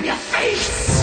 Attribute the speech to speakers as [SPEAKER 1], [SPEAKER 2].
[SPEAKER 1] in your face!